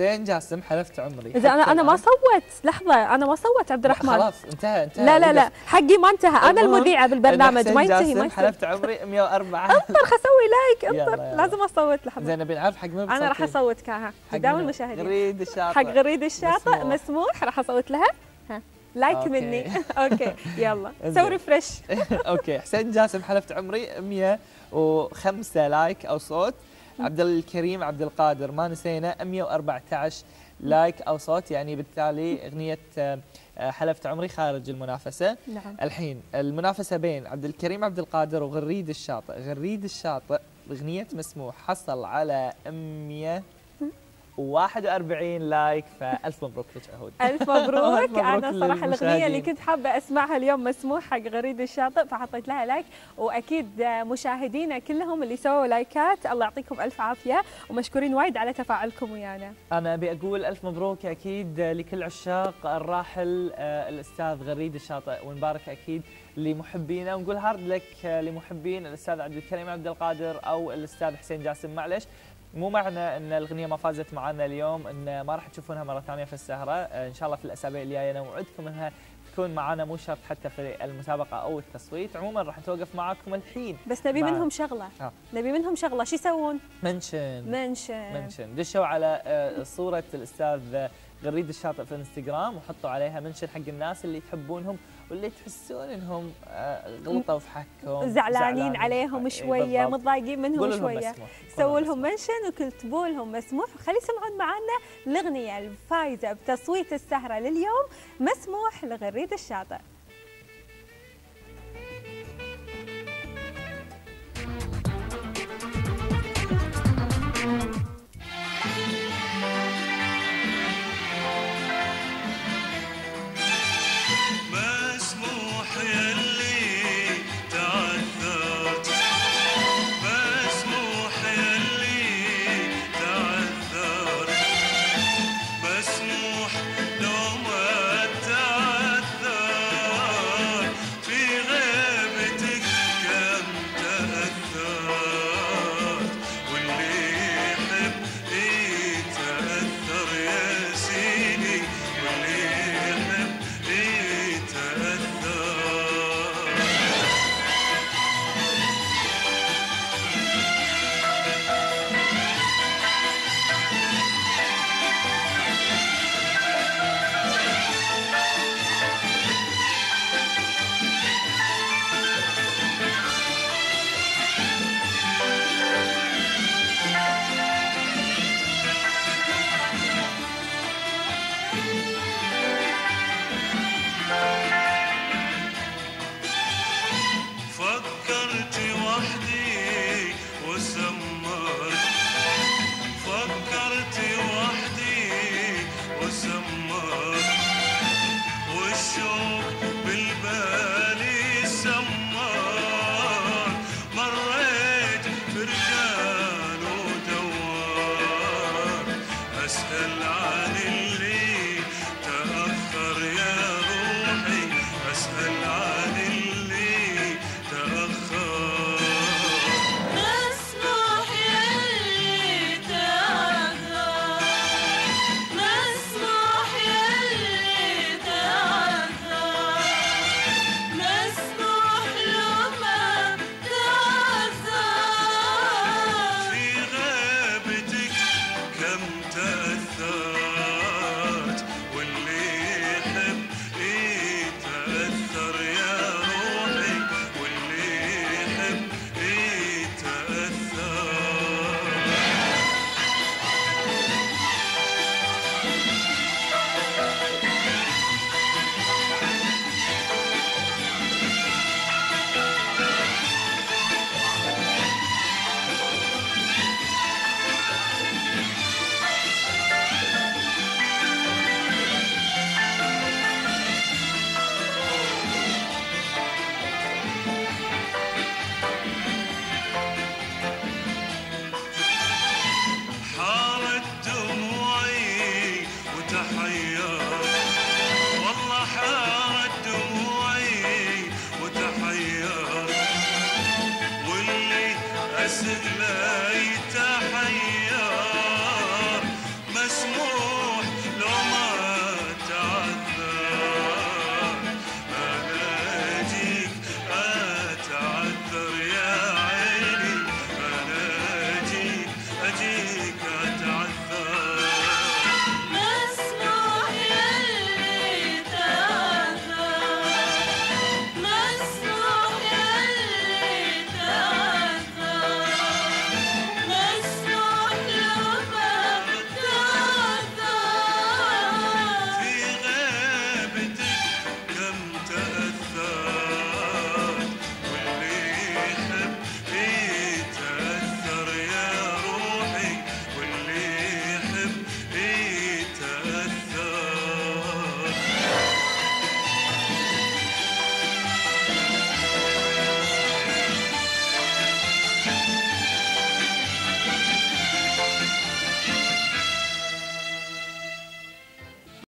حسين جاسم حلفت عمري. إذا أنا أنا ما. صوت. لحظة أنا ما صوت عبد الرحمن. خلاص انتهى انتهى. لا لا لا. حقي ما انتهى. أنا المذيعة بالبرنامج. ما ينتهي ما يصير حلفت عمري 104 انطر خ أسوي لايك انطر. لازم أصوت لحظة. زين نبي نعرف حق من أنا راح؟ اصوت حق قدام؟ المشاهدين. غريد الشاطئ. حق غريد الشاطئ. مسموح. راح أصوت لها. ها. لايك أوكي. مني. أوكي يلا. سوي ريفرش أوكي. حسين جاسم حلفت عمري 105 لايك أو صوت. عبد الكريم عبد القادر ما نسينا 114 like أو صوت يعني بالتالي أغنية آه، حلفت عمري خارج المنافسة. نعم. الحين المنافسة بين عبد الكريم عبد القادر وغريد الشاطئ. غريد الشاطئ أغنية مسموح حصل على 141 like فألف مبروك لك عهود. ألف مبروك. ألف مبروك أنا صراحة الأغنية اللي. كنت حابة أسمعها اليوم مسموح حق غريد الشاطئ فحطيت لها like. وأكيد مشاهدينا كلهم اللي سووا لايكات الله يعطيكم ألف عافية. ومشكورين وايد على تفاعلكم ويانا. أنا أبي أقول ألف مبروك أكيد لكل عشاق الراحل آه، الأستاذ غريد الشاطئ. ونبارك أكيد لمحبينا. ونقول hard luck لمحبين الأستاذ عبد الكريم عبد القادر أو الأستاذ حسين جاسم. معلش مو معنى إن الأغنية ما فازت معنا اليوم إن ما راح تشوفونها مرة ثانية في السهرة. إن شاء الله في الأسابيع الجاية نوعدكم إنها تكون معنا مو شرط حتى في المسابقة أو التصويت. عموما راح نتوقف معاكم الحين. بس نبي بعد. منهم شغلة. آه. نبي منهم شغلة. شو يسوون؟ منشن. منشن. منشن. دشوا على آه، صورة الأستاذ آه، غريد الشاطئ في الانستغرام وحطوا عليها mention حق الناس اللي تحبونهم واللي تحسون إنهم آه، غلطوا في حقهم زعلانين عليهم إي شوية. متضايقين منهم شوية. سووا لهم mention وكتبوا لهم مسموح وخلي يسمعون معنا الأغنية الفايزة بتصويت السهرة لليوم مسموح لغريد الشاطئ مسموح the demesinler